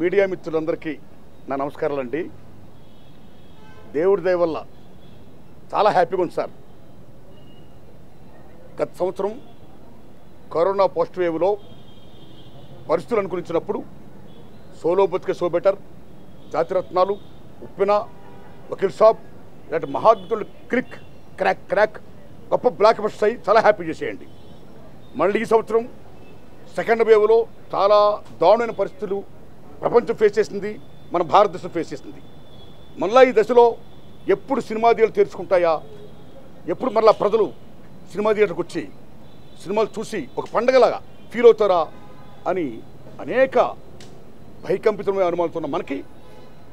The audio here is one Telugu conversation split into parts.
మీడియా మిత్రులందరికీ నా నమస్కారాలండి. దేవుడి దయ వల్ల చాలా హ్యాపీగా ఉంది సార్. గత సంవత్సరం కరోనా పోస్ట్ వేవ్లో పరిస్థితులు అనుకరించినప్పుడు solo Brathuke so better Jathiratnalu Uppena Vakeel Saab ఇలాంటి మహాద్భుతులు క్లిక్ క్రాక్ క్రాక్ గొప్ప బ్లాక్ బస్టర్స్ అయ్యి చాలా హ్యాపీ చేసేయండి. మళ్ళీ ఈ సంవత్సరం సెకండ్ వేవ్లో చాలా దారుణమైన పరిస్థితులు ప్రపంచం ఫేస్ చేసింది మన భారతదేశం ఫేస్ చేసింది. మళ్ళీ ఈ దశలో ఎప్పుడు సినిమా థియేటర్లు తెరుచుకుంటాయా? ఎప్పుడు మళ్ళా ప్రజలు సినిమా థియేటర్కి వచ్చి సినిమాలు చూసి ఒక పండగలాగా ఫీల్ అవుతారా అని అనేక భయకంపితమైన అనుమానాలతో ఉన్న మనకి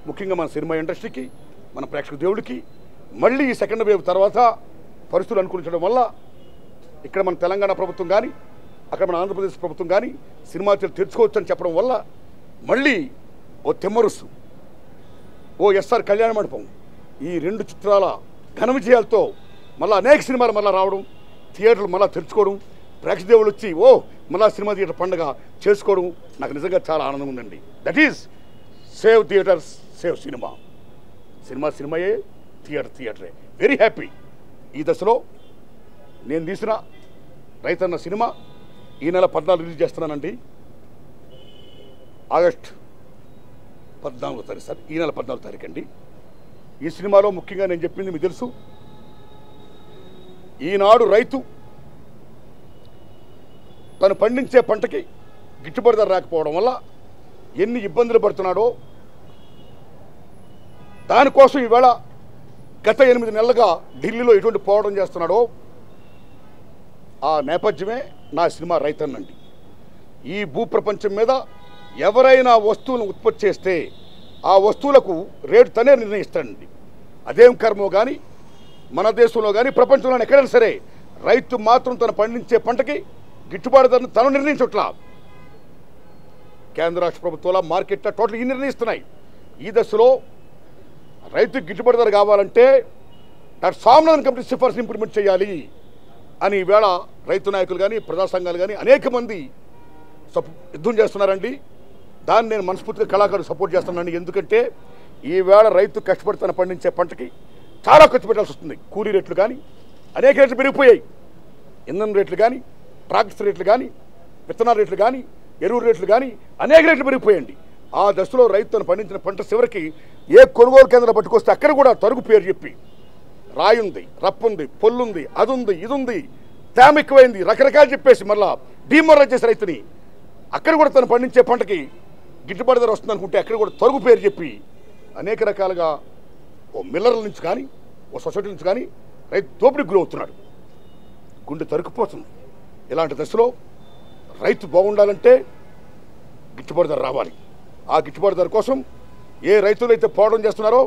ముఖ్యంగా మన సినిమా ఇండస్ట్రీకి మన ప్రేక్షక దేవుడికి మళ్ళీ ఈ సెకండ్ వేవ్ తర్వాత పరిస్థితులు అనుకూలించడం వల్ల ఇక్కడ మన తెలంగాణ ప్రభుత్వం కానీ అక్కడ మన ఆంధ్రప్రదేశ్ ప్రభుత్వం కానీ సినిమా థియేటర్ తెరుచుకోవచ్చు అని చెప్పడం వల్ల మళ్ళీ ఓ తెమ్మరుసు ఓ ఎస్ఆర్ కళ్యాణ మండపం ఈ రెండు చిత్రాల ఘన విజయాలతో మళ్ళీ అనేక సినిమాలు మళ్ళీ రావడం థియేటర్లు మళ్ళీ తెరుచుకోవడం ప్రేక్షదేవులు వచ్చి ఓ మళ్ళా సినిమా థియేటర్ పండుగ చేసుకోవడం నాకు నిజంగా చాలా ఆనందం ఉందండి. That is save theatres save cinema. Cinema సినిమాయే theatre థియేటరే. వెరీ హ్యాపీ ఈ దశలో నేను తీసిన రైతన్న సినిమా ఈ నెల పద్నాలుగు రిలీజ్ చేస్తున్నానండి. ఆగస్ట్ పద్నాలుగో తారీఖు సార్ ఈ నెల పద్నాలుగు తారీఖు అండి ఈ సినిమాలో ముఖ్యంగా నేను చెప్పింది మీకు తెలుసు. ఈనాడు రైతు తను పండించే పంటకి గిట్టుబాటు ధర రాకపోవడం వల్ల ఎన్ని ఇబ్బందులు పడుతున్నాడో దానికోసం ఈవేళ గత ఎనిమిది నెలలుగా ఢిల్లీలో ఎటువంటి పోవడం చేస్తున్నాడో ఆ నేపథ్యమే నా సినిమా రైతన్నండి. ఈ భూప్రపంచం మీద ఎవరైనా వస్తువులను ఉత్పత్తి చేస్తే ఆ వస్తువులకు రేటు తనే నిర్ణయిస్తాడండి. అదేం కర్మో కానీ మన దేశంలో కానీ ప్రపంచంలో ఎక్కడైనా సరే రైతు మాత్రం తను పండించే పంటకి గిట్టుబాటు ధరను తను నిర్ణయించట్లా. కేంద్ర రాష్ట్ర ప్రభుత్వాల మార్కెట్ల టోటల్ ఈ నిర్ణయిస్తున్నాయి. ఈ దశలో రైతు గిట్టుబాటు ధర కావాలంటే డాక్టర్ స్వామినాథన్ కమిటీ సిఫార్సు ఇంప్లిమెంట్ చేయాలి అని ఈవేళ రైతు నాయకులు కానీ ప్రజా సంఘాలు కానీ అనేక మంది సపో యుద్ధం చేస్తున్నారండి. దాన్ని నేను మనస్ఫూర్తిగా కళాకారులు సపోర్ట్ చేస్తున్నాను ఎందుకంటే ఈవేళ రైతు కష్టపడి తను పండించే పంటకి చాలా ఖర్చు పెట్టాల్సి వస్తుంది. కూలీ రేట్లు కానీ అనేక రేట్లు పెరిగిపోయాయి. ఇంధన రేట్లు కానీ ట్రాక్టర్ రేట్లు కానీ విత్తనాల రేట్లు కానీ ఎరువు రేట్లు కానీ అనేక రేట్లు పెరిగిపోయండి ఆ దశలో రైతు తను పండించిన పంట చివరికి ఏ కొనుగోలు కేంద్రం పట్టుకొస్తే అక్కడ కూడా తరుగు పేరు చెప్పి రాయి ఉంది రప్పు ఉంది పొల్లుంది అది ఉంది ఇది ఉంది తేమ ఎక్కువైంది రకరకాలు చెప్పేసి మళ్ళా డీమోరైజ్ చేసే రైతుని అక్కడ కూడా తను పండించే పంటకి గిట్టుబాటు ధర వస్తుంది అనుకుంటే అక్కడ కూడా తరుగు పేరు చెప్పి అనేక రకాలుగా ఓ మిల్లర్ల నుంచి కానీ ఓ సొసైటీ నుంచి కానీ రైతు దోపిడీకి గురవుతున్నాడు. గుండె తరుకుపోతుంది ఇలాంటి దశలో రైతు బాగుండాలంటే గిట్టుబాటు ధర రావాలి. ఆ గిట్టుబాటు ధర కోసం ఏ రైతులు అయితే పోవడం చేస్తున్నారో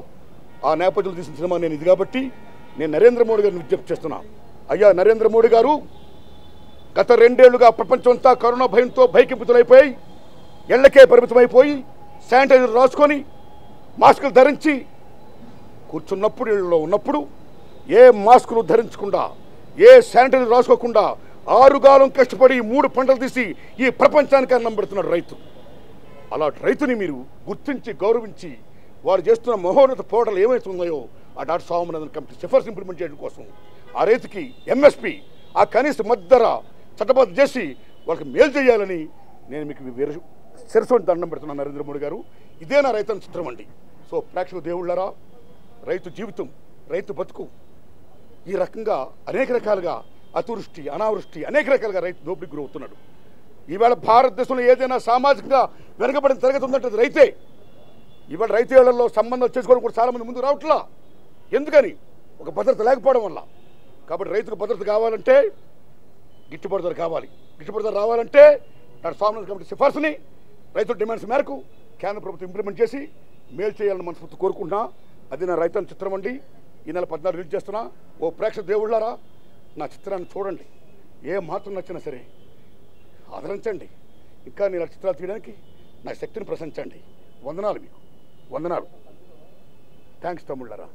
ఆ నేపథ్యంలో తీసిన సినిమా నేను ఇది కాబట్టి నేను నరేంద్ర మోడీ గారిని విజ్ఞప్తి చేస్తున్నా. అయ్యా నరేంద్ర మోడీ గారు గత రెండేళ్ళుగా ప్రపంచం అంతా కరోనా భయంతో భయకెంపుతులైపోయి ఎళ్ళకే పరిమితమైపోయి శానిటైజర్ రాసుకొని మాస్కులు ధరించి కూర్చున్నప్పుడు ఇళ్ళలో ఉన్నప్పుడు ఏ మాస్కులు ధరించకుండా ఏ శానిటైజర్ రాసుకోకుండా ఆరుగాలం కష్టపడి మూడు పంటలు తీసి ఈ ప్రపంచానికి అన్నం పెడుతున్నాడు రైతు. అలాంటి రైతుని మీరు గుర్తించి గౌరవించి వారు చేస్తున్న మహోన్నత పోరాటాలు ఏమైతే ఉన్నాయో ఆ డాక్టర్ స్వామినాథన్ కమిటీ సిఫార్సు ఇంప్లిమెంట్ చేయడం కోసం ఆ రైతుకి ఎంఎస్పి ఆ కనీస మద్దర చట్టబద్ధ చేసి వాళ్ళకి మేలు చేయాలని నేను మీకు వేరే శిరసోని దండం పెడుతున్నాను నరేంద్ర మోడీ గారు ఇదే నా రైతు చిత్రం అండి. సో ప్రేక్షక దేవుళ్ళరా రైతు జీవితం రైతు బతుకు ఈ రకంగా అనేక రకాలుగా అతివృష్టి అనావృష్టి అనేక రకాలుగా రైతు దోపిడీకి గురవుతున్నాడు. ఈవేళ భారతదేశంలో ఏదైనా సామాజికంగా వెనుకబడిన తరగతి ఉందంటే రైతే. ఇవాళ రైతు ఏళ్ళలో సంబంధం చేసుకోవడం కూడా చాలామంది ముందు రావట్లా. ఎందుకని? ఒక భద్రత లేకపోవడం వల్ల. కాబట్టి రైతుకు భద్రత కావాలంటే గిట్టుబాటు ధర కావాలి. గిట్టుబాటు ధర రావాలంటే నాడు స్వామినాథన్ కమిటీ సిఫార్సుని రైతుల డిమాండ్స్ మేరకు కేంద్ర ప్రభుత్వం ఇంప్లిమెంట్ చేసి మేలు చేయాలని మనస్ఫూర్తి కోరుకుంటున్నా. అది నా రైతు చిత్రం అండి. ఈ నెల పద్నాలుగు రిలీజ్ చేస్తున్నా. ఓ ప్రేక్షక దేవుళ్ళారా నా చిత్రాన్ని చూడండి. ఏ మాత్రం నచ్చినా సరే ఆదరించండి. ఇంకా నేను చిత్రాలు తీయడానికి నా శక్తిని ప్రశంసండి. వందనాలు మీకు. వందనాలు. థ్యాంక్స్ తమ్ముళ్ళారా